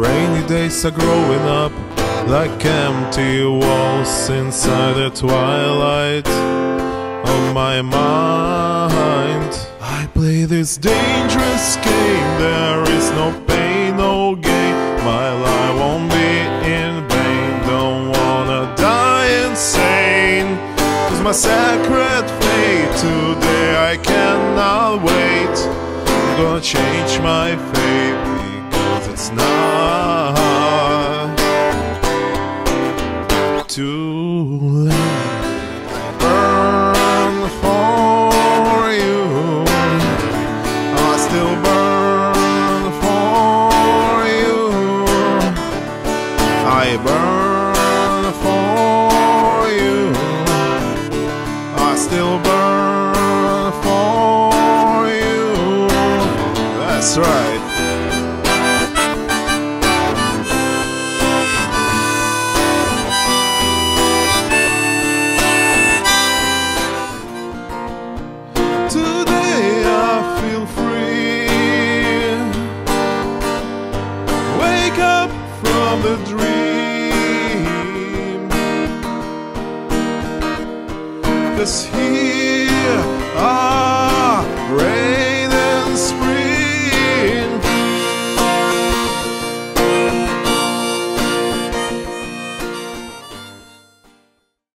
Rainy days are growing up like empty walls inside the twilight of my mind. I play this dangerous game, there is no pain, no gain. My life won't be in vain, don't wanna die insane. Cause my sacred fate today I cannot wait. I'm gonna change my fate it's not too late. Burn for you. I still burn for you. I burn for you. I still burn for you. That's right. Up from the dream. Cause I